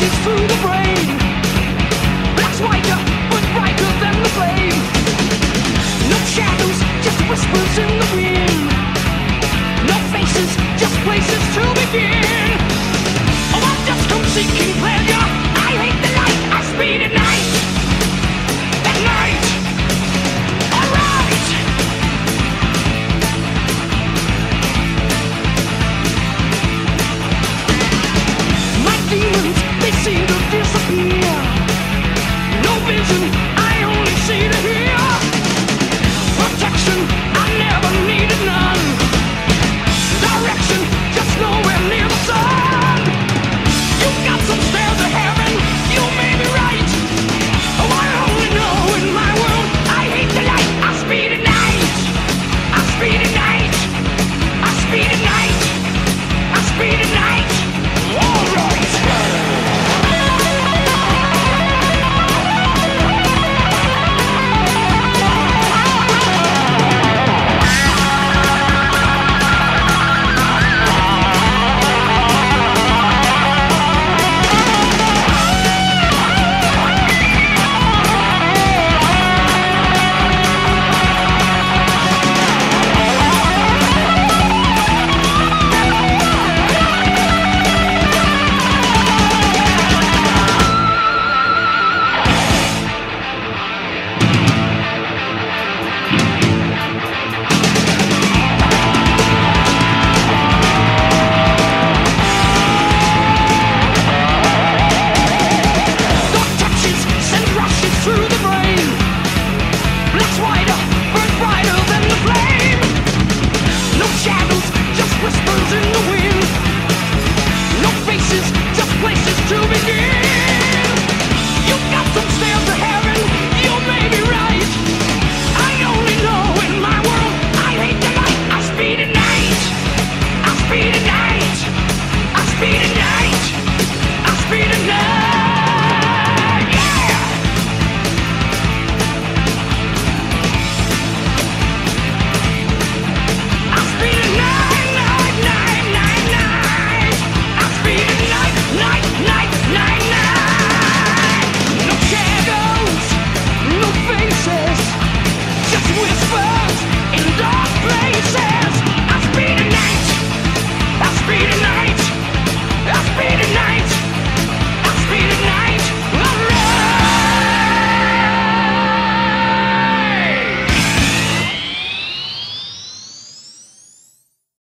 It's through the break.